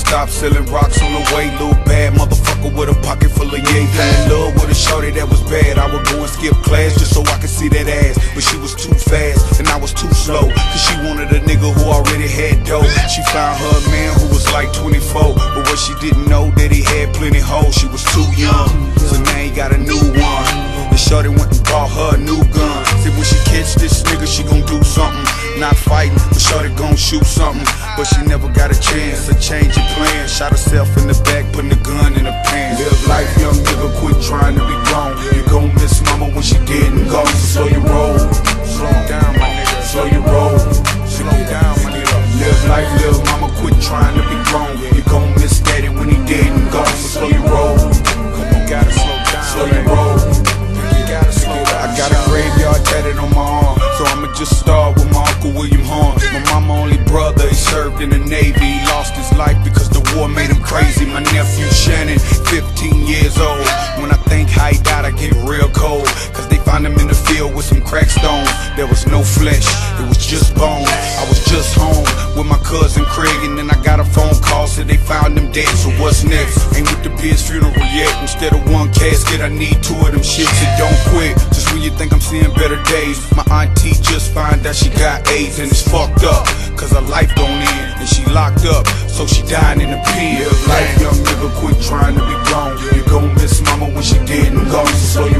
stop, selling rocks on the way. Little bad motherfucker with a pocket full of yay. Fell in love with a shorty that was bad. I would go and skip class just so I could see that ass. But she was too fast and I was too slow. Cause she wanted a nigga who already had dough. She found her man who was like 24. But what she didn't know that he had plenty hoes. She was too young. So now he got a new one. The shorty went and bought her a new gun. Said when she catch this nigga, she gon' do something. Not fighting, but shorty gon' shoot something. But she never got a chance to change her plan. Shot herself in the back, putting the gun in her pants. Live life, young nigga, quit trying to be grown. You gon' miss mama when she gone. So slow your roll. Slow down, my nigga. Slow your roll. Slow down, my nigga. Live life, little mama, quit trying to be grown. You gon' miss daddy when he gone. So slow your roll. You gotta slow down. Slow your roll. You gotta slow down. I got a graveyard tatted on my arm, so I'ma just start in the Navy. Lost his life because the war made him crazy. My nephew Shannon, 15 years old. When I think how he died, I get real cold. Cause they found him in the field with some crack stones. There was no flesh, it was just bone. I was just home with my cousin Craig, and then I got a phone call, said they found him dead. So what's next? Ain't with the Biz funeral yet. Instead of one casket, I need two of them shits. So don't quit, when you think I'm seeing better days. My auntie just find out she got AIDS, and it's fucked up. Cause her life don't end, and she locked up, so she dying in the pen. Live life, young nigga, quit trying to be grown. You gon' miss mama when she dead and gone. So slow